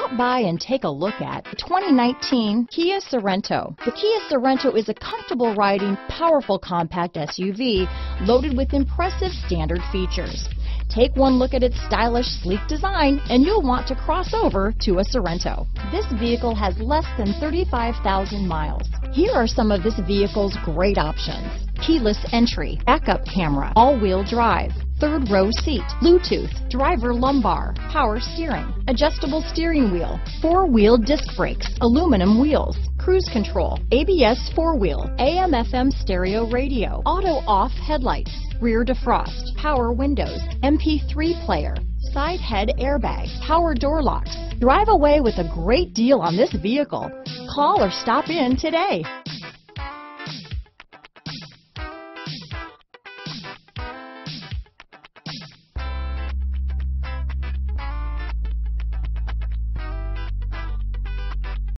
Stop by and take a look at the 2019 Kia Sorento. The Kia Sorento is a comfortable riding, powerful compact SUV loaded with impressive standard features. Take one look at its stylish, sleek design and you'll want to cross over to a Sorento. This vehicle has less than 35,000 miles. Here are some of this vehicle's great options. Keyless entry, backup camera, all-wheel drive, third row seat, Bluetooth, driver lumbar, power steering, adjustable steering wheel, four-wheel disc brakes, aluminum wheels, cruise control, ABS four-wheel, AM FM stereo radio, auto off headlights, rear defrost, power windows, MP3 player, side head airbag, power door locks. Drive away with a great deal on this vehicle. Call or stop in today.